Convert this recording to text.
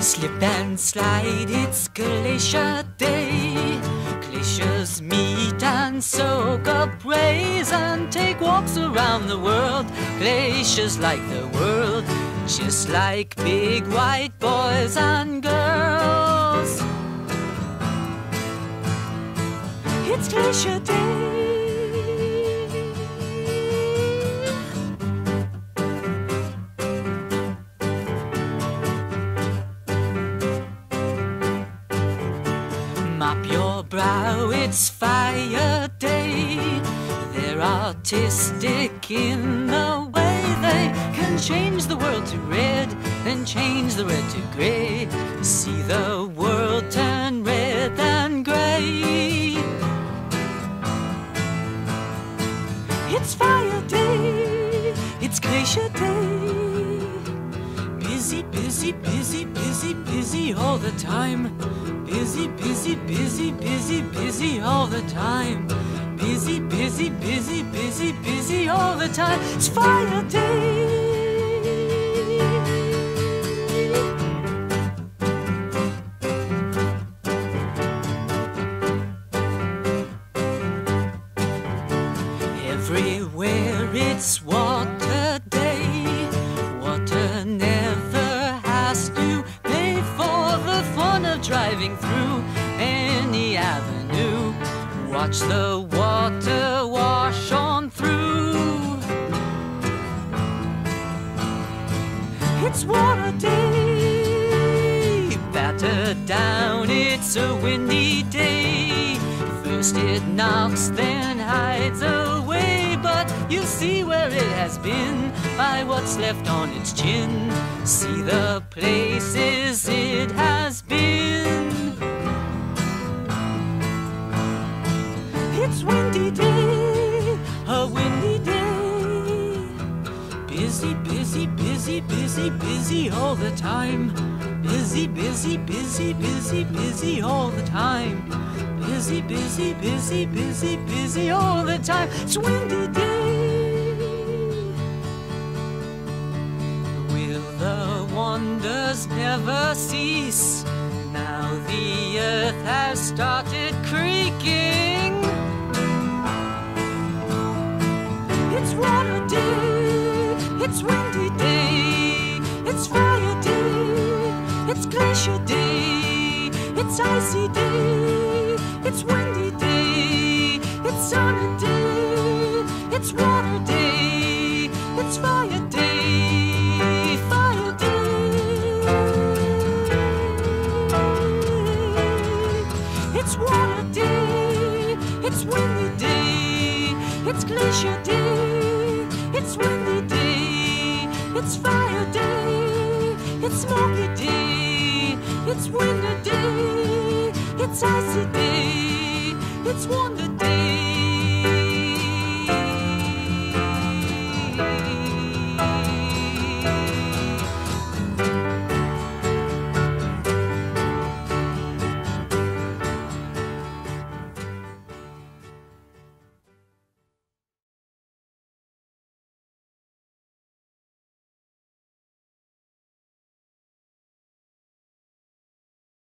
Slip and slide, it's Glacier Day. Glaciers meet and soak up rays and take walks around the world. Glaciers like the world, just like big white boys and girls. It's Glacier Day. Mop your brow, it's fire day. They're artistic in the way they can change the world to red, then change the red to grey. See the world turn red and grey. It's fire day, it's glacier day. Busy, busy, busy, busy, busy all the time. Busy, busy, busy, busy, busy all the time. Busy, busy, busy, busy, busy all the time. It's fire day. Everywhere it's of driving through any avenue. Watch the water wash on through. It's water day. Batter down, it's a windy day. First it knocks, then hides away. But you'll see where it has been by what's left on its chin. See the places it has been. It's windy day, a windy day. Busy, busy, busy, busy, busy all the time. Busy, busy, busy, busy, busy all the time. Busy, busy, busy, busy, busy all the time. It's windy day. Will the wonders never cease? Now the earth has started creaking. It's windy day, it's fire day, it's glacier day, it's icy day, it's windy day, it's sunny day, it's water day, it's fire day, fire day. It's water day, it's windy day, it's glacier day, it's windy it's fire day, it's smoky day, it's winter day, it's icy day, it's wonder day.